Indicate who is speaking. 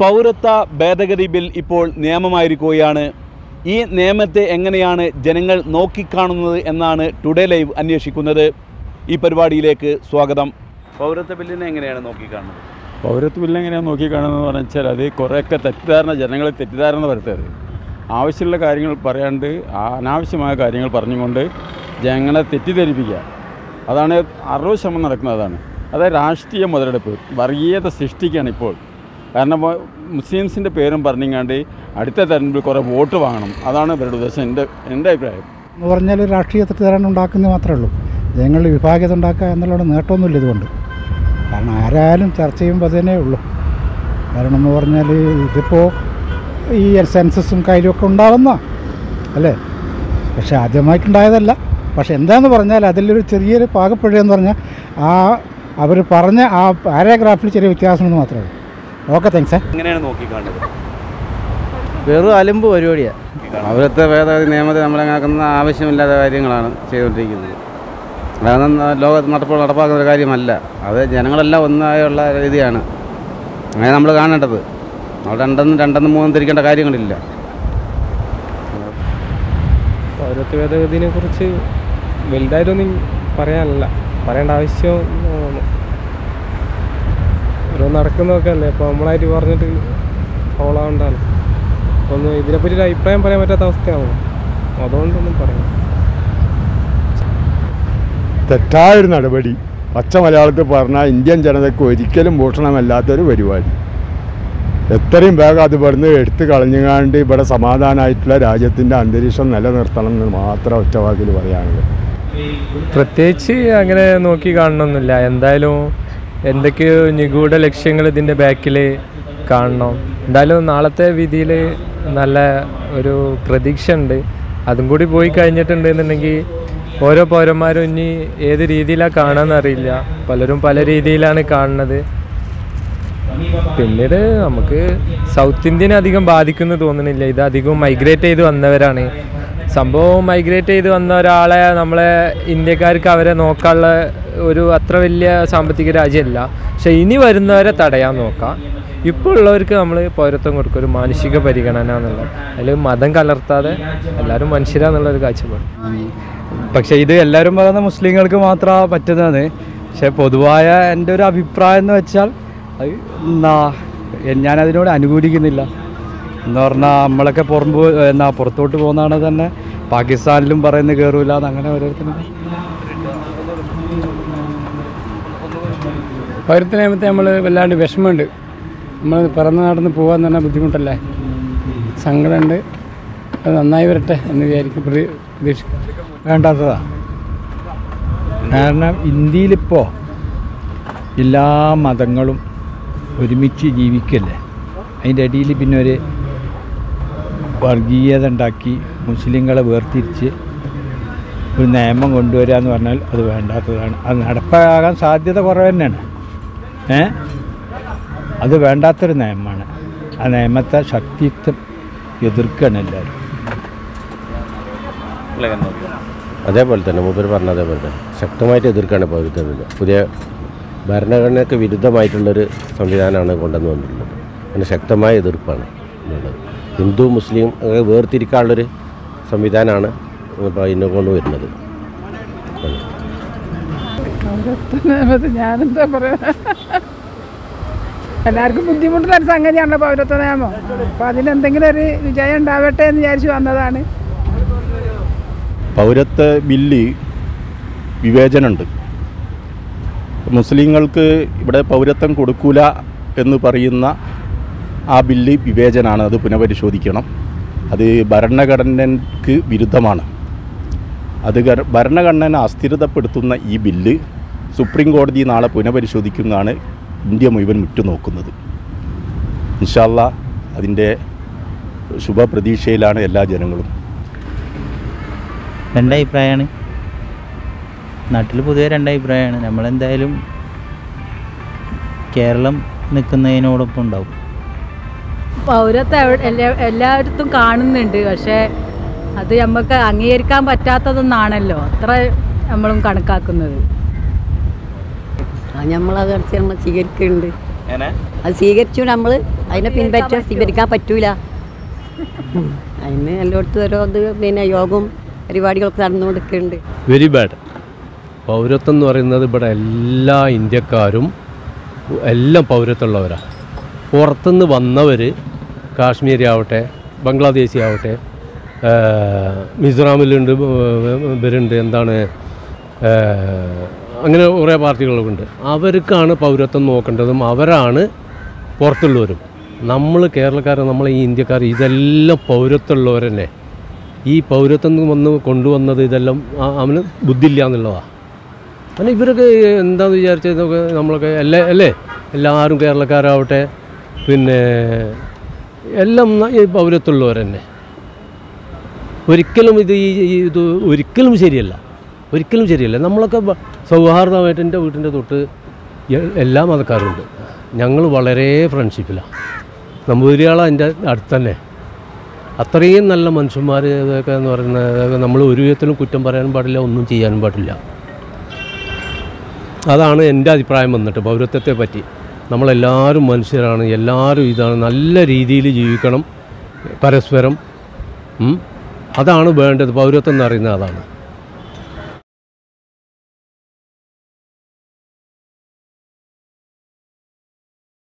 Speaker 1: പൗരത്വ ഭേദഗതി ബിൽ ഇപ്പോൾ നിയമമായിരിക്കുകയാണ്. ഈ നിയമത്തെ എങ്ങനെയാണ് ജനങ്ങൾ നോക്കിക്കാണുന്നത് എന്നാണ് ടുഡേ ലൈവ് അന്വേഷിക്കുന്നത്. ഈ പരിപാടിയിലേക്ക് സ്വാഗതം. പൗരത്വ ബില്ലിനെ എങ്ങനെയാണ് നോക്കിക്കാണുന്നത്?
Speaker 2: പൗരത്വ ബില്ല് എങ്ങനെയാണ് നോക്കിക്കാണുന്നത് പറഞ്ഞാൽ അത് കുറേയൊക്കെ തെറ്റിദ്ധാരണ ജനങ്ങളെ തെറ്റിദ്ധാരണ വരുത്തരുത്. ആവശ്യമുള്ള കാര്യങ്ങൾ പറയാണ്ട് അനാവശ്യമായ കാര്യങ്ങൾ പറഞ്ഞുകൊണ്ട് ജനങ്ങളെ തെറ്റിദ്ധരിപ്പിക്കുക. അതാണ് അറുപത് ശതമാനം നടക്കുന്നതാണ് അതായത് രാഷ്ട്രീയ മുതലെടുപ്പ് വർഗീയത സൃഷ്ടിക്കുകയാണ് ഇപ്പോൾ. കാരണം മുസ്ലിംസിന്റെ പേരും പറഞ്ഞിങ്ങാണ്ട് അടുത്ത തെരഞ്ഞെടുപ്പിൽ കുറേ വോട്ട് വാങ്ങണം. അതാണ് ഇവരുടെ ഉദ്ദേശം. എന്റെ എന്റെ അഭിപ്രായം.
Speaker 3: എന്ന് പറഞ്ഞാൽ ഒരു രാഷ്ട്രീയ തെറ്റിദ്ധാരണ ഉണ്ടാക്കുന്നത് മാത്രമേ ഉള്ളൂ. ജനങ്ങൾ വിഭാഗ്യത ഉണ്ടാക്കുക എന്നുള്ള നേട്ടമൊന്നുമില്ല ഇതുകൊണ്ട്. കാരണം ആരായാലും ചർച്ച ചെയ്യുമ്പോൾ തന്നെ ഉള്ളൂ. കാരണം എന്ന് പറഞ്ഞാൽ ഇതിപ്പോൾ ഈ സെൻസസും കയ്യിലുമൊക്കെ ഉണ്ടാവുന്ന അല്ലേ? പക്ഷെ ആദ്യമായിട്ടുണ്ടായതല്ല. പക്ഷെ എന്താന്ന് പറഞ്ഞാൽ അതിലൊരു ചെറിയൊരു പാകപ്പുഴയെന്ന് പറഞ്ഞാൽ ആ അവർ പറഞ്ഞ ആ പാരാഗ്രാഫിൽ ചെറിയ വ്യത്യാസമെന്ന് മാത്രമേ ഉള്ളൂ. ഓക്കെ താങ്ക്സ്
Speaker 1: എങ്ങനെയാണ് നോക്കിക്കാണുന്നത്?
Speaker 4: വെറും അലമ്പ് പരിപാടിയാണ് അവരത്തെ ഭേദഗതി നിയമത്തെ നമ്മളെങ്ങാക്കുന്ന ആവശ്യമില്ലാത്ത കാര്യങ്ങളാണ് ചെയ്തുകൊണ്ടിരിക്കുന്നത്. അതൊന്നും ലോകത്ത് നടപ്പ് നടപ്പാക്കുന്ന ഒരു കാര്യമല്ല. അത് ജനങ്ങളെല്ലാം ഒന്നായുള്ള രീതിയാണ്. അങ്ങനെ നമ്മൾ കാണേണ്ടത്. നമ്മൾ രണ്ടെന്നും രണ്ടെന്നും മൂന്നും തിരിക്കേണ്ട കാര്യങ്ങളില്ല.
Speaker 5: പൗരത്വ ഭേദഗതിനെ കുറിച്ച് വലുതായിട്ടൊന്നും പറയാനല്ല. പറയേണ്ട ആവശ്യം. ഓരോ നടക്കുന്നതൊക്കെ അല്ലേ അപ്പോൾ നമ്മളായിട്ട് പറഞ്ഞിട്ട് ഫോളോ ആവണ്ടാണ് ഒന്ന് ഇതിനെപ്പറ്റി ഒരു അഭിപ്രായം പറയാൻ പറ്റാത്ത അവസ്ഥയാണോ? അതുകൊണ്ടൊന്നും പറയാം
Speaker 6: തെറ്റായൊരു നടപടി. പച്ച മലയാളത്തിൽ പറഞ്ഞാൽ ഇന്ത്യൻ ജനതയ്ക്ക് ഒരിക്കലും ഭൂഷണമല്ലാത്തൊരു പരിപാടി. എത്രയും വേഗം അത് ഇവിടുന്ന് എടുത്തു കളഞ്ഞുകാണ്ട് ഇവിടെ സമാധാനമായിട്ടുള്ള രാജ്യത്തിന്റെ അന്തരീക്ഷം നിലനിർത്തണം എന്ന് മാത്രം ഒറ്റവാക്കിൽ പറയാനുള്ളത്.
Speaker 5: പ്രത്യേകിച്ച് അങ്ങനെ നോക്കി കാണണമെന്നില്ല എന്തായാലും എന്തൊക്കെയോ നിഗൂഢ ലക്ഷ്യങ്ങൾ ഇതിന്റെ ബാക്കിൽ കാണണം. എന്തായാലും നാളത്തെ വിധിയിൽ നല്ല ഒരു പ്രതീക്ഷ ഉണ്ട്. അതും കൂടി പോയി കഴിഞ്ഞിട്ടുണ്ട് എന്നുണ്ടെങ്കിൽ ഓരോ പൗരന്മാരും ഇനി ഏത് രീതിയിലാണ് കാണാമെന്നറിയില്ല പലരും പല രീതിയിലാണ് കാണുന്നത്. പിന്നീട് നമുക്ക് സൗത്ത് ഇന്ത്യനെ അധികം ബാധിക്കുന്നു തോന്നുന്നില്ല. ഇത് അധികം മൈഗ്രേറ്റ് ചെയ്ത് വന്നവരാണ്. സംഭവം മൈഗ്രേറ്റ് ചെയ്ത് വന്ന ഒരാളെ നമ്മളെ ഇന്ത്യക്കാർക്ക് അവരെ നോക്കാനുള്ള ഒരു അത്ര വലിയ സാമ്പത്തിക രാജ്യമല്ല പക്ഷെ ഇനി വരുന്നവരെ തടയാൻ നോക്കാം. ഇപ്പോൾ ഉള്ളവർക്ക് നമ്മൾ പൗരത്വം കൊടുക്കും ഒരു മാനുഷിക പരിഗണന എന്നുള്ളത്. അതിൽ മതം കലർത്താതെ എല്ലാവരും മനുഷ്യരാന്നുള്ള ഒരു കാഴ്ചപ്പാട്.
Speaker 4: പക്ഷേ ഇത് എല്ലാവരും പറയുന്ന മുസ്ലിങ്ങൾക്ക് മാത്രമാണ് പറ്റുന്നത് പക്ഷേ പൊതുവായ എന്റെ ഒരു അഭിപ്രായം എന്ന് വെച്ചാൽ അതിനോട് ഞാനതിനോട് അനുകൂലിക്കുന്നില്ല. എന്ന് പറഞ്ഞാൽ നമ്മളൊക്കെ പുറമ്പ് എന്നാ പുറത്തോട്ട് പോകുന്നതാണ് തന്നെ. പാകിസ്ഥാനിലും പറയുന്നത് കയറൂല അങ്ങനെ ഓരോരുത്തരും.
Speaker 7: പൗരത്തിന് നിയമത്തെ നമ്മൾ വല്ലാണ്ട് വിഷമമുണ്ട്. നമ്മൾ പിറന്ന നടന്ന് പോകാൻ തന്നെ ബുദ്ധിമുട്ടല്ലേ? സങ്കടമുണ്ട്. അത് നന്നായി വരട്ടെ എന്ന് വിചാരിക്കും പ്രതി പ്രതീക്ഷിക്കും
Speaker 3: വേണ്ടാത്തതാണ് കാരണം ഇന്ത്യയിലിപ്പോൾ എല്ലാ മതങ്ങളും ഒരുമിച്ച് ജീവിക്കല്ലേ? അതിന്റെ അടിയിൽ പിന്നെ ഒരു വർഗീയത ഉണ്ടാക്കി മുസ്ലിങ്ങളെ വേർതിരിച്ച് ഒരു നിയമം കൊണ്ടുവരിക എന്ന് പറഞ്ഞാൽ അത് വേണ്ടാത്തതാണ്. അത് നടപ്പാകാൻ സാധ്യത കുറവ് തന്നെയാണ്. ഏ? അത് വേണ്ടാത്തൊരു നിയമമാണ്. ആ നിയമത്തെ ശക്തിത്വം എതിർക്കുകയാണ് എല്ലാവരും.
Speaker 8: അതേപോലെ തന്നെ മൂപ്പർ പറഞ്ഞ അതേപോലെ തന്നെ. ശക്തമായിട്ട് എതിർക്കാണ് ബില്ല് പുതിയ ഭരണഘടനയ്ക്ക് വിരുദ്ധമായിട്ടുള്ളൊരു സംവിധാനമാണ് കൊണ്ടുവന്ന് വന്നിട്ടുള്ളത്. അതിന് ശക്തമായ എതിർപ്പാണ് ഉള്ളത് ഹിന്ദു മുസ്ലിം ഒക്കെ വേർതിരിക്കാനുള്ളൊരു സംവിധാനമാണ് ഇപ്പോൾ കൊണ്ട് വരുന്നത്.
Speaker 9: ഞാനെന്താ പറയാ എല്ലാവർക്കും ബുദ്ധിമുട്ടുള്ള ഒരു സംഗതിയാണല്ലോ പൗരത്വ നിയമം. അപ്പം അതിനെന്തെങ്കിലും ഒരു വിജയം ഉണ്ടാവട്ടെ എന്ന് വിചാരിച്ചു വന്നതാണ്.
Speaker 6: പൗരത്വ ബില്ല് വിവേചനമുണ്ട്. മുസ്ലിങ്ങൾക്ക് ഇവിടെ പൗരത്വം കൊടുക്കൂല എന്ന് പറയുന്ന ആ ബില്ല് വിവേചനമാണ് അത് പുനഃപരിശോധിക്കണം. അത് ഭരണഘടനയ്ക്ക് വിരുദ്ധമാണ്. അത് ഭരണഘടന അസ്ഥിരതപ്പെടുത്തുന്ന ഈ ബില്ല് സുപ്രീം കോടതി നാളെ പുനഃപരിശോധിക്കുന്നതാണ് ഇന്ത്യ മുഴുവൻ ഉറ്റുനോക്കുന്നത്. ഇൻഷാല്ല അതിന്റെ ശുഭപ്രതീക്ഷയിലാണ് എല്ലാ ജനങ്ങളും.
Speaker 10: രണ്ടഭിപ്രായമാണ് നാട്ടിൽ പൊതുവെ രണ്ടഭിപ്രായമാണ് നമ്മളെന്തായാലും കേരളം നിൽക്കുന്നതിനോടൊപ്പം ഉണ്ടാവും.
Speaker 11: പൗരത്വം എല്ലായിടത്തും കാണുന്നുണ്ട്. പക്ഷേ അത് നമുക്ക് അംഗീകരിക്കാൻ പറ്റാത്തതൊന്നാണല്ലോ. അത്ര നമ്മളും കണക്കാക്കുന്നത്.
Speaker 12: നമ്മളത് നമ്മൾ സ്വീകരിക്കുന്നുണ്ട് അത് സ്വീകരിച്ചു നമ്മൾ അതിനെ പിൻപറ്റാൻ സ്വീകരിക്കാൻ പറ്റൂല. അതിന് എല്ലായിടത്തും ഓരോ ഇത് പിന്നെ യോഗവും പരിപാടികളൊക്കെ നടന്നുകൊടുക്കുന്നുണ്ട്
Speaker 13: വെരി ബാഡ് പൗരത്വം എന്ന് പറയുന്നത് ഇവിടെ എല്ലാ ഇന്ത്യക്കാരും എല്ലാം പൗരത്വമുള്ളവരാണ് പുറത്തുനിന്ന് വന്നവർ കാശ്മീരി ആവട്ടെ ബംഗ്ലാദേശി ആവട്ടെ മിസോറാമിലുണ്ട് ഇവരുണ്ട് എന്താണ് അങ്ങനെ കുറേ പാർട്ടികളുണ്ട് അവർക്കാണ് പൗരത്വം നോക്കേണ്ടതും അവരാണ് പുറത്തുള്ളവരും. നമ്മൾ കേരളക്കാർ നമ്മൾ ഈ ഇന്ത്യക്കാർ ഇതെല്ലാം പൗരത്വമുള്ളവർ തന്നെ ഈ പൗരത്വം വന്ന് കൊണ്ടുവന്നത് ഇതെല്ലാം അവന് ബുദ്ധിയില്ല എന്നുള്ളതാണ് അങ്ങനെ ഇവരൊക്കെ എന്താണെന്ന് വിചാരിച്ചത്? നമ്മളൊക്കെ അല്ലേ അല്ലേ? എല്ലാവരും കേരളക്കാരാവട്ടെ പിന്നെ എല്ലാം ഈ പൗരത്വമുള്ളവർ തന്നെ. ഒരിക്കലും ഇത് ഈ ഇത് ഒരിക്കലും ശരിയല്ല. ഒരിക്കലും ശരിയല്ല. നമ്മളൊക്കെ സൗഹാർദ്ദമായിട്ട് എന്റെ വീട്ടിന്റെ തൊട്ട് എല്ലാ മതക്കാരുണ്ട്. ഞങ്ങൾ വളരെ ഫ്രണ്ട്ഷിപ്പിലാണ് നമ്പൂതിരിയാളാണ് എന്റെ അടുത്ത് തന്നെ അത്രയും നല്ല മനുഷ്യന്മാർ ഇതൊക്കെ എന്ന് പറയുന്നത് നമ്മൾ ഒരു വിധത്തിലും കുറ്റം പറയാനും പാടില്ല ഒന്നും ചെയ്യാനും പാടില്ല. അതാണ് എന്റെ അഭിപ്രായം വന്നിട്ട് പൗരത്വത്തെ പറ്റി. നമ്മളെല്ലാവരും മനുഷ്യരാണ് എല്ലാവരും ഇതാണ് നല്ല രീതിയിൽ ജീവിക്കണം പരസ്പരം. അതാണ് വേണ്ടത് പൗരത്വം എന്ന് പറയുന്നത് അതാണ്.